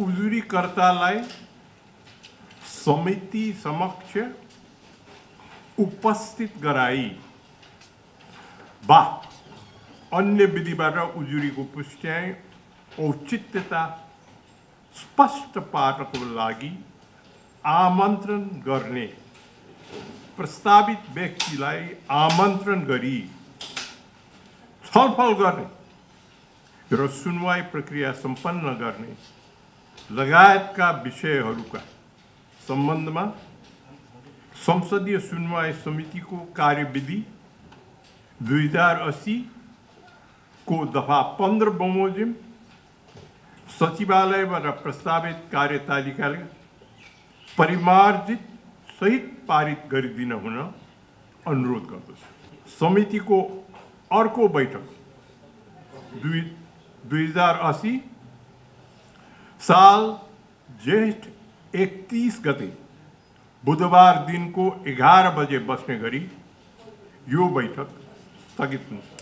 उजुरीकर्तालाई समिति समक्ष उपस्थित गराई। वा अन्य विधिबाट उजुरीको पुष्ट्याइ औचित्यता स्पष्ट पार्नको लागि आमन्त्रण गर्ने प्रस्तावित व्यक्तिलाई आमन्त्रण गरी छलफल गर्ने र सुनवाई प्रक्रिया सम्पन्न गर्ने लगायतका विषयहरूका सम्बन्धमा संसदीय सुनवाई समितिको कार्यविधि दुई हजार अस्सीको दफा पन्ध्र बमोजिम सचिवालयबाट प्रस्तावित कार्यतालिकाले परिमार्जित सहित पारित गरिदिन हुन अनुरोध गर्दछु समितिको अर्को बैठक दुई दुई हजार असी साल जेठ एकतिस गते बुधबार दिनको एघार बजे बस्ने गरी यो बैठक स्थगित हुन्छ